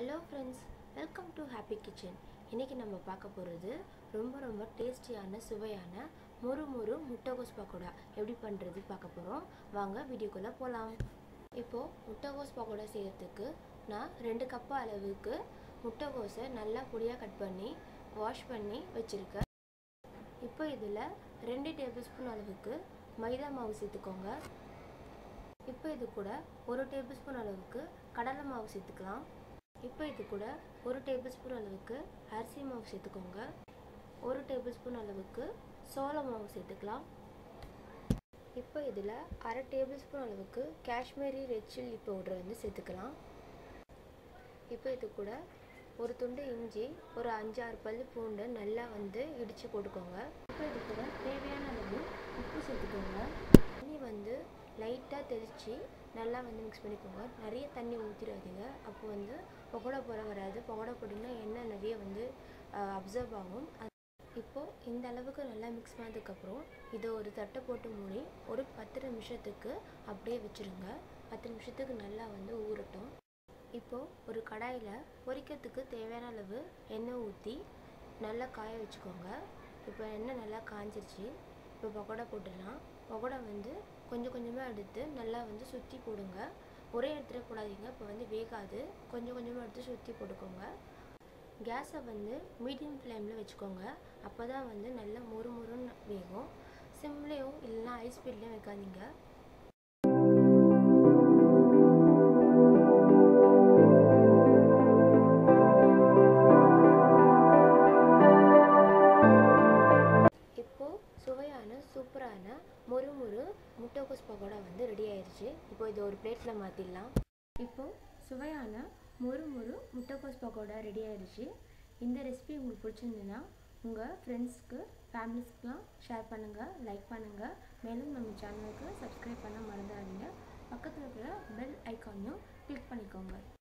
Hello friends welcome to happy kitchen இன்றைக்கி நம்ம பார்க்க போகிறது ரொம்ப ரொம்ப டேஸ்டியான சுவையான மொறு மொறு முட்டைகோஸ் பக்கோடா. எப்படி பண்ணுறது பார்க்க போகிறோம் வாங்க வீடியோக்குள்ளே போகலாம் இப்போது முட்டைகோஸ் பக்கோடா செய்கிறதுக்கு நான் ரெண்டு கப்பு அளவுக்கு முட்டைகோஸை நல்லா பொடியாக கட் பண்ணி வாஷ் பண்ணி வச்சுருக்கேன். இப்போ இதில் ரெண்டு டேபிள் ஸ்பூன் அளவுக்கு மைதா மாவு சேர்த்துக்கோங்க. இப்போ இது கூட ஒரு டேபிள் ஸ்பூன் அளவுக்கு கடலை மாவு சேர்த்துக்கலாம். இப்போ இது கூட ஒரு டேபிள் ஸ்பூன் அளவுக்கு அரிசி மாவு சேர்த்துக்கோங்க. ஒரு டேபிள் ஸ்பூன் அளவுக்கு சோள மாவு சேர்த்துக்கலாம். இப்போ இதில் அரை டேபிள் ஸ்பூன் அளவுக்கு காஷ்மீரி ரெட் சில்லி பவுடர் வந்து சேர்த்துக்கலாம். இப்போ இது கூட ஒரு துண்டு இஞ்சி ஒரு அஞ்சாறு பல் பூண்டு நல்லா வந்து இடித்து போட்டுக்கோங்க. இப்போ இது கூட தேவையான அளவு உப்பு சேர்த்துக்கோங்க. லைட்டாக தெளித்து நல்லா வந்து மிக்ஸ் பண்ணிக்கோங்க. நிறைய தண்ணி ஊற்றிடாதீங்க அப்போ வந்து பக்கோடா போட வராது. பக்கோடா போட்டிங்கன்னா எண்ணெய் நிறைய வந்து அப்சர்வ் ஆகும். இப்போது இந்த அளவுக்கு நல்லா மிக்ஸ் பண்ணதுக்கப்புறம் இதை ஒரு தட்டை போட்டு மூடி ஒரு பத்து நிமிஷத்துக்கு அப்படியே வச்சுருங்க. பத்து நிமிஷத்துக்கு நல்லா வந்து ஊறட்டும். இப்போது ஒரு கடாயில் பொரிக்கிறதுக்கு தேவையான அளவு எண்ணெய் ஊற்றி நல்லா காய வச்சுக்கோங்க. இப்போ எண்ணெய் நல்லா காஞ்சிருச்சு. இப்போ பக்கோடா போட்டுடலாம். பக்கோடா வந்து கொஞ்சம் கொஞ்சமாக எடுத்து நல்லா வந்து சுற்றி போடுங்க. ஒரே இடத்துல போடாதீங்க. இப்போ வந்து வேகாது. கொஞ்சம் கொஞ்சமாக எடுத்து சுற்றி போட்டுக்கோங்க. கேஸை வந்து மீடியம் ஃப்ளேமில் வச்சுக்கோங்க. அப்போ தான் வந்து நல்லா மொறு மொறுன்னு வேகும். சிம்லேயும் இல்லைன்னா ஹை ஸ்பீட்லேயும் வைக்காதீங்க. சூப்பரான மொறு மொறு முட்டைகோஸ் பக்கோடா வந்து ரெடி ஆயிடுச்சு இப்போ இதை ஒரு பிளேட்டில் மாற்றிடலாம் இப்போது சுவையான மொறு மொறு முட்டைகோஸ் பக்கோடா ரெடி ஆயிடுச்சு இந்த ரெசிபி உங்களுக்கு பிடிச்சிருந்துன்னா உங்கள் ஃப்ரெண்ட்ஸ்க்கு ஃபேமிலிஸ்க்குலாம் ஷேர் பண்ணுங்கள் லைக் பண்ணுங்கள் மேலும் நம்ம சேனலுக்கு சப்ஸ்கிரைப் பண்ண மறந்துடாதீங்க. பக்கத்தில் இருக்கிற பெல் ஐக்கானையும் கிளிக் பண்ணிக்கோங்க.